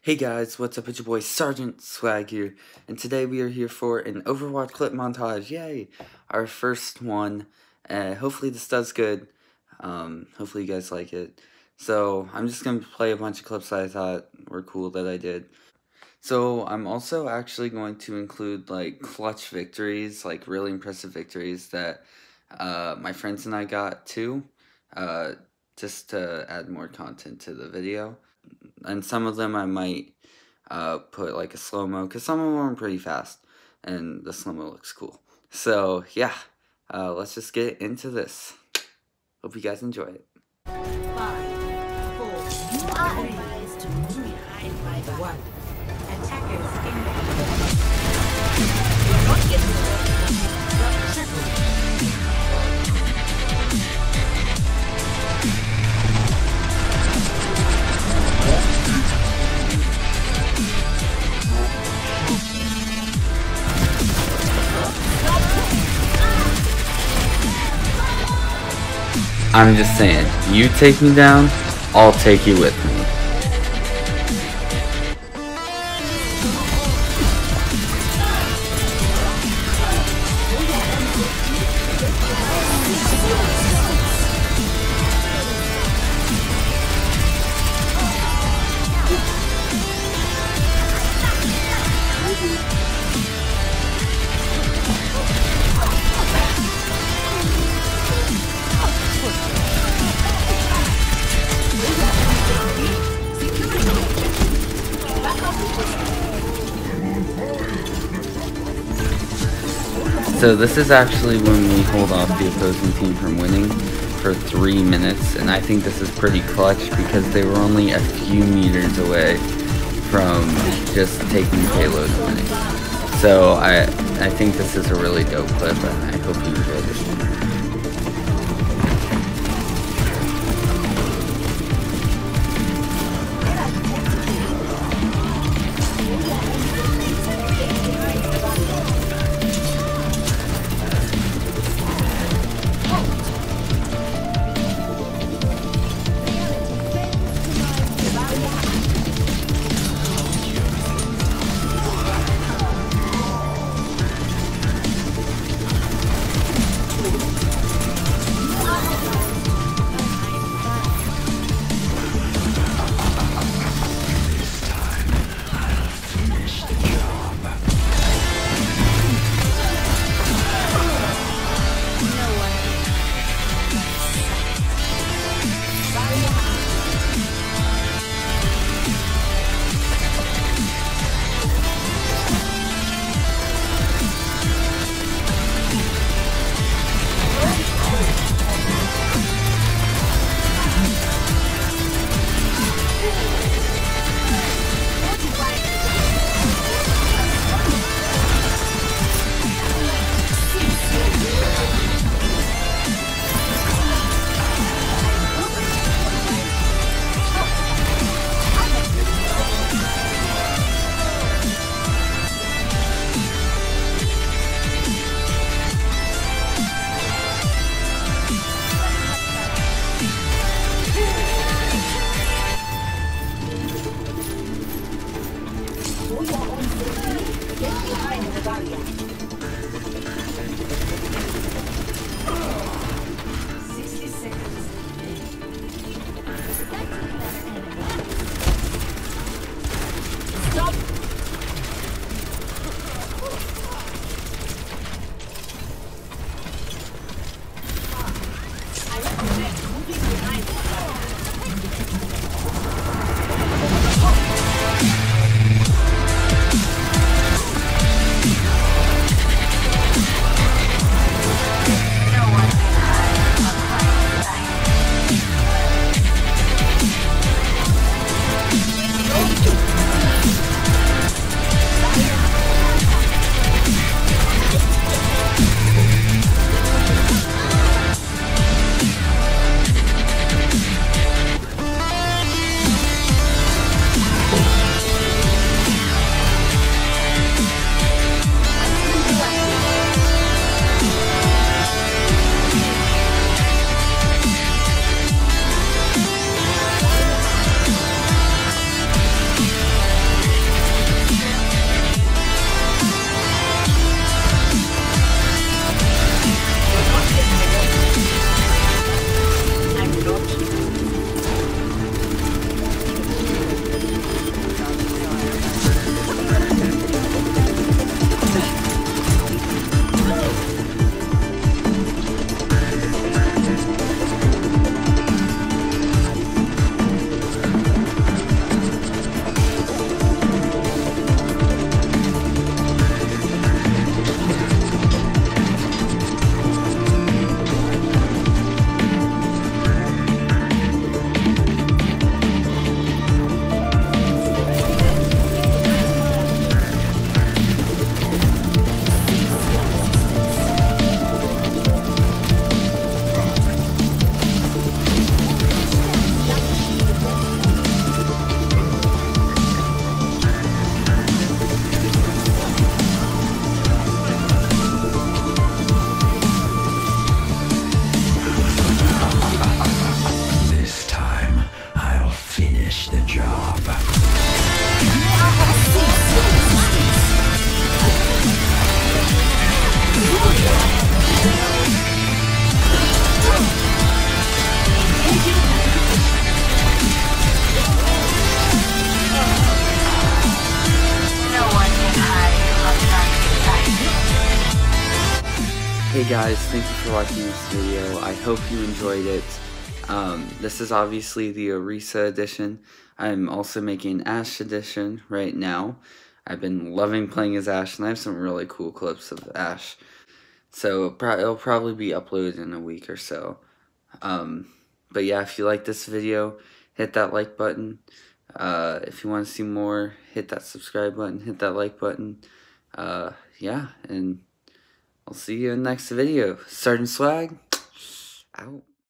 Hey guys, what's up? It's your boy Sergeant Swag here, and today we are here for an Overwatch clip montage. Yay! Our first one. Uh, hopefully this does good. Um, hopefully you guys like it. So I'm just gonna play a bunch of clips that I thought were cool that I did. So I'm also actually going to include like clutch victories, like really impressive victories that uh, my friends and I got too, uh, just to add more content to the video and some of them I might uh, put like a slow-mo, because some of them are pretty fast, and the slow-mo looks cool. So, yeah, uh, let's just get into this. Hope you guys enjoy it. Five, four, three, one. Attackers I'm just saying, you take me down, I'll take you with me. So this is actually when we hold off the opposing team from winning for three minutes, and I think this is pretty clutch because they were only a few meters away from just taking payload winning. So I I think this is a really dope clip, and I hope you enjoy this one. Ainda Hey guys, thank you for watching this video. I hope you enjoyed it. Um, this is obviously the Orisa edition. I'm also making Ashe edition right now. I've been loving playing as Ashe, and I have some really cool clips of Ashe. So it'll probably be uploaded in a week or so. Um, but yeah, if you like this video, hit that like button. Uh, if you want to see more, hit that subscribe button, hit that like button. Uh, yeah, and I'll see you in the next video. Sergeant Swag, out.